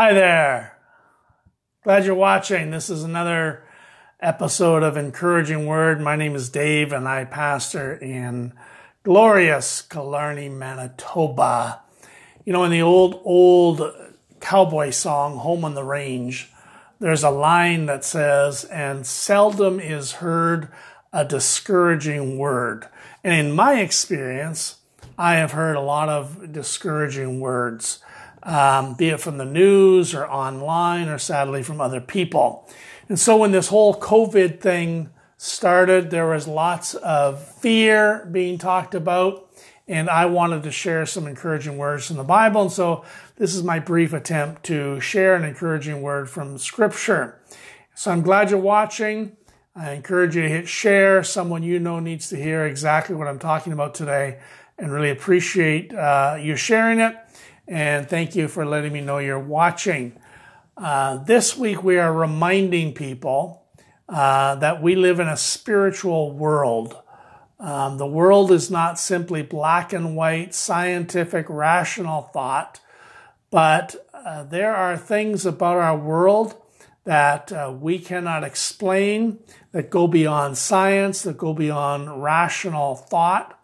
Hi there. Glad you're watching. This is another episode of Encouraging Word. My name is Dave and I pastor in glorious Killarney, Manitoba. You know, in the old, old cowboy song, Home on the Range, there's a line that says, and seldom is heard a discouraging word. And in my experience, I have heard a lot of discouraging words um, be it from the news or online or sadly from other people. And so when this whole COVID thing started, there was lots of fear being talked about. And I wanted to share some encouraging words from the Bible. And so this is my brief attempt to share an encouraging word from Scripture. So I'm glad you're watching. I encourage you to hit share. Someone you know needs to hear exactly what I'm talking about today and really appreciate uh, you sharing it and thank you for letting me know you're watching. Uh, this week, we are reminding people uh, that we live in a spiritual world. Um, the world is not simply black and white, scientific, rational thought, but uh, there are things about our world that uh, we cannot explain, that go beyond science, that go beyond rational thought.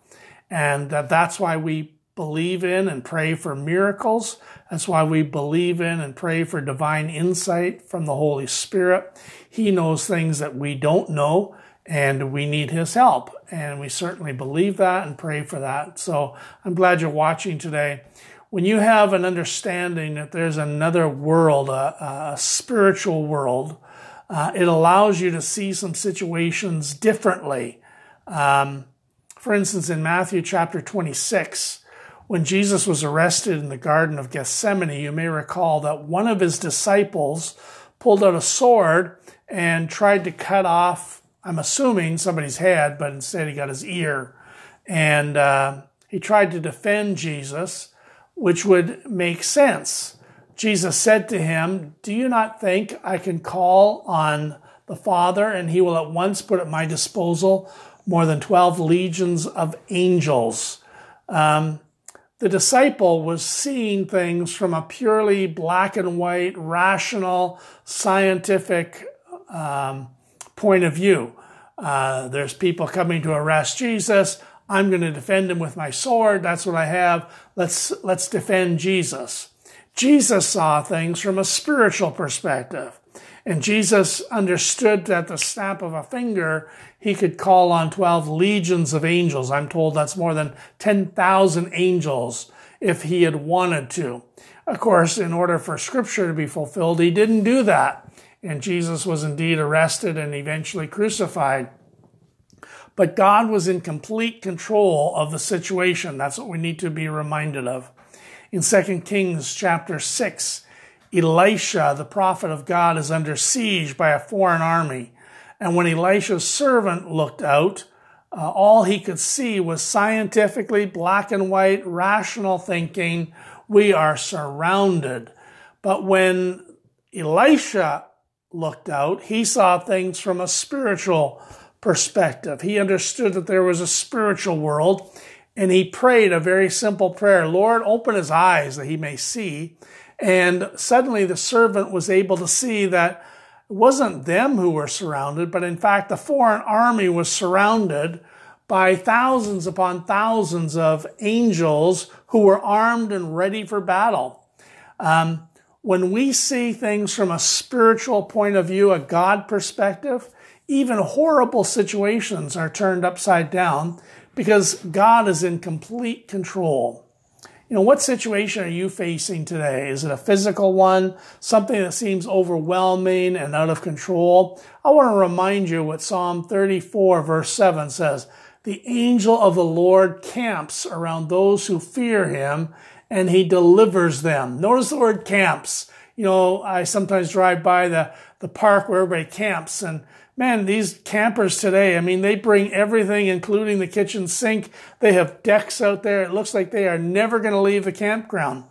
And that's why we believe in and pray for miracles. That's why we believe in and pray for divine insight from the Holy Spirit. He knows things that we don't know and we need his help. And we certainly believe that and pray for that. So I'm glad you're watching today. When you have an understanding that there's another world, a, a spiritual world, uh, it allows you to see some situations differently. Um, for instance, in Matthew chapter 26, when Jesus was arrested in the Garden of Gethsemane, you may recall that one of his disciples pulled out a sword and tried to cut off, I'm assuming, somebody's head, but instead he got his ear. And uh, he tried to defend Jesus, which would make sense. Jesus said to him, Do you not think I can call on the Father and he will at once put at my disposal more than 12 legions of angels? Um, the disciple was seeing things from a purely black and white, rational, scientific um, point of view. Uh, there's people coming to arrest Jesus. I'm going to defend him with my sword. That's what I have. Let's, let's defend Jesus. Jesus saw things from a spiritual perspective. And Jesus understood that the snap of a finger, he could call on 12 legions of angels. I'm told that's more than 10,000 angels if he had wanted to. Of course, in order for scripture to be fulfilled, he didn't do that. And Jesus was indeed arrested and eventually crucified. But God was in complete control of the situation. That's what we need to be reminded of. In 2 Kings chapter 6, Elisha, the prophet of God, is under siege by a foreign army. And when Elisha's servant looked out, uh, all he could see was scientifically black and white, rational thinking. We are surrounded. But when Elisha looked out, he saw things from a spiritual perspective. He understood that there was a spiritual world and he prayed a very simple prayer Lord, open his eyes that he may see. And suddenly the servant was able to see that it wasn't them who were surrounded, but in fact, the foreign army was surrounded by thousands upon thousands of angels who were armed and ready for battle. Um, when we see things from a spiritual point of view, a God perspective, even horrible situations are turned upside down because God is in complete control. You know, what situation are you facing today? Is it a physical one? Something that seems overwhelming and out of control? I want to remind you what Psalm 34 verse 7 says. The angel of the Lord camps around those who fear him and he delivers them. Notice the word camps. You know, I sometimes drive by the, the park where everybody camps and man, these campers today, I mean, they bring everything, including the kitchen sink. They have decks out there. It looks like they are never going to leave the campground.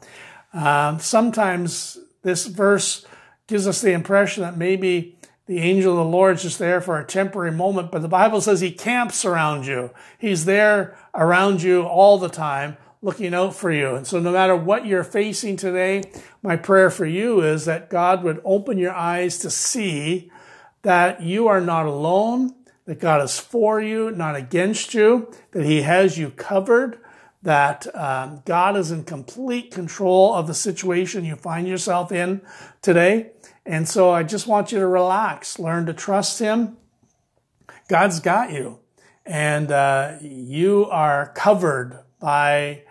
Um, sometimes this verse gives us the impression that maybe the angel of the Lord is just there for a temporary moment, but the Bible says he camps around you. He's there around you all the time, looking out for you. And so, no matter what you're facing today, my prayer for you is that God would open your eyes to see that you are not alone, that God is for you, not against you, that He has you covered, that um, God is in complete control of the situation you find yourself in today. And so, I just want you to relax, learn to trust Him. God's got you, and uh, you are covered by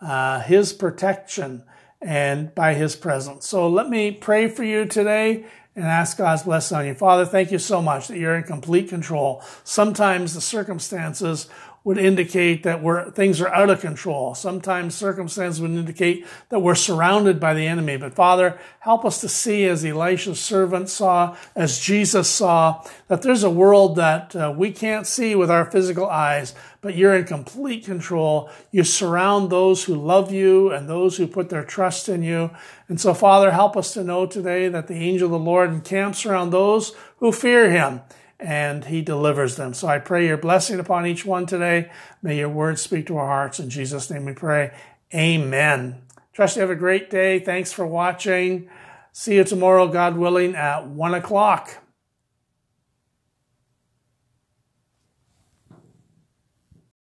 uh, His protection and by His presence. So let me pray for you today and ask God's blessing on you. Father, thank you so much that you're in complete control. Sometimes the circumstances would indicate that we're, things are out of control. Sometimes circumstances would indicate that we're surrounded by the enemy. But Father, help us to see as Elisha's servant saw, as Jesus saw, that there's a world that uh, we can't see with our physical eyes, but you're in complete control. You surround those who love you and those who put their trust in you. And so Father, help us to know today that the angel of the Lord encamps around those who fear him and he delivers them. So I pray your blessing upon each one today. May your words speak to our hearts. In Jesus' name we pray. Amen. Trust you have a great day. Thanks for watching. See you tomorrow, God willing, at one o'clock.